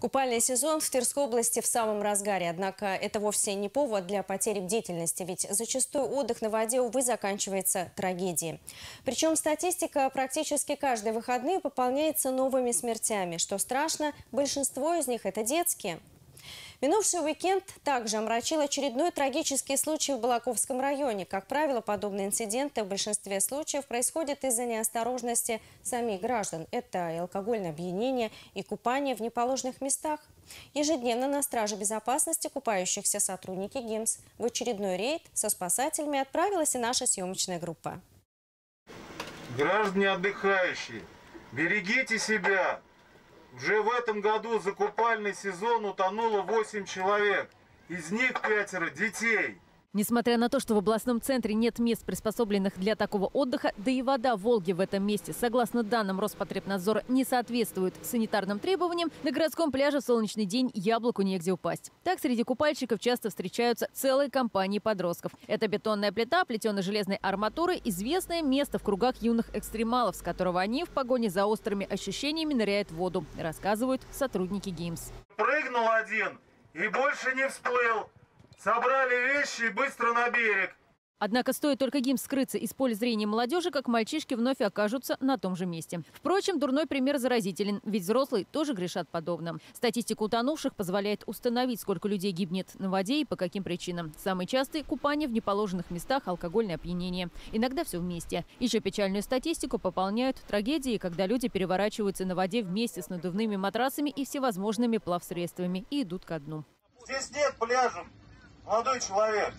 Купальный сезон в Тверской области в самом разгаре. Однако это вовсе не повод для потери бдительности, ведь зачастую отдых на воде, увы, заканчивается трагедией. Причем статистика практически каждые выходные пополняется новыми смертями. Что страшно, большинство из них – это детские. Минувший уикенд также омрачил очередной трагический случай в Балаковском районе. Как правило, подобные инциденты в большинстве случаев происходят из-за неосторожности самих граждан. Это и алкогольное опьянение, и купание в неположенных местах. Ежедневно на страже безопасности купающихся сотрудники ГИМС. В очередной рейд со спасателями отправилась и наша съемочная группа. Граждане отдыхающие, берегите себя, уже в этом году за купальный сезон утонуло 8 человек. Из них пятеро детей. Несмотря на то, что в областном центре нет мест, приспособленных для такого отдыха, да и вода Волги в этом месте, согласно данным Роспотребнадзора, не соответствует санитарным требованиям, на городском пляже в солнечный день яблоку негде упасть. Так, среди купальщиков часто встречаются целые компании подростков. Это бетонная плита, плетеная железной арматурой, известное место в кругах юных экстремалов, с которого они в погоне за острыми ощущениями ныряют в воду, рассказывают сотрудники ГИМС. Прыгнул один и больше не всплыл. Собрали вещи и быстро на берег. Однако стоит только ГИМ скрыться из поля зрения молодежи, как мальчишки вновь окажутся на том же месте. Впрочем, дурной пример заразителен, ведь взрослые тоже грешат подобным. Статистика утонувших позволяет установить, сколько людей гибнет на воде и по каким причинам. Самые частые – купание в неположенных местах, алкогольное опьянение. Иногда все вместе. Еще печальную статистику пополняют трагедии, когда люди переворачиваются на воде вместе с надувными матрасами и всевозможными плавсредствами и идут ко дну. Здесь нет пляжа молодой человек,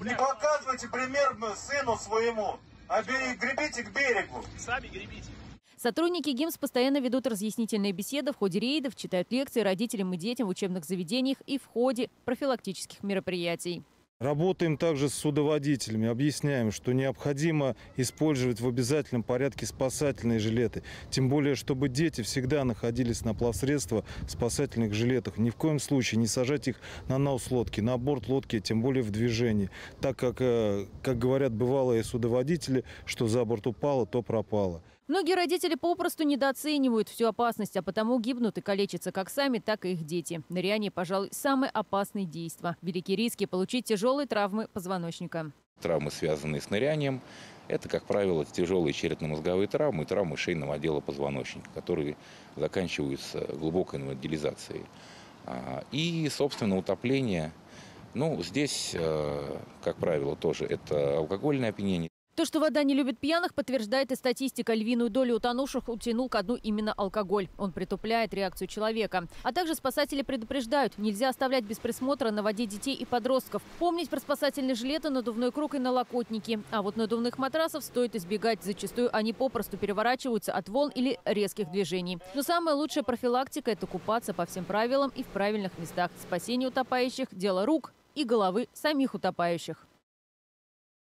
не показывайте пример сыну своему, а гребите к берегу. Сами гребите. Сотрудники ГИМС постоянно ведут разъяснительные беседы в ходе рейдов, читают лекции родителям и детям в учебных заведениях и в ходе профилактических мероприятий. Работаем также с судоводителями, объясняем, что необходимо использовать в обязательном порядке спасательные жилеты. Тем более, чтобы дети всегда находились на плавсредства в спасательных жилетах. Ни в коем случае не сажать их на нос лодки, на борт лодки, тем более в движении. Так как, э, как говорят бывалые судоводители, что за борт упало, то пропало. Многие родители попросту недооценивают всю опасность, а потому гибнут и калечатся как сами, так и их дети. Ныряние, пожалуй, самое опасное действие. Великие риски получить тяжелые травмы позвоночника. Травмы, связанные с нырянием, это, как правило, тяжелые черепно-мозговые травмы и травмы шейного отдела позвоночника, которые заканчиваются глубокой инвалидизацией. А, и, собственно, утопление. Ну, здесь, э, как правило, тоже это алкогольное опьянение. То, что вода не любит пьяных, подтверждает и статистика. Львиную долю утонувших утянул ко дну именно алкоголь. Он притупляет реакцию человека. А также спасатели предупреждают, нельзя оставлять без присмотра на воде детей и подростков. Помнить про спасательные жилеты, надувной круг и налокотники. А вот надувных матрасов стоит избегать. Зачастую они попросту переворачиваются от волн или резких движений. Но самая лучшая профилактика – это купаться по всем правилам и в правильных местах. Спасение утопающих – дело рук и головы самих утопающих.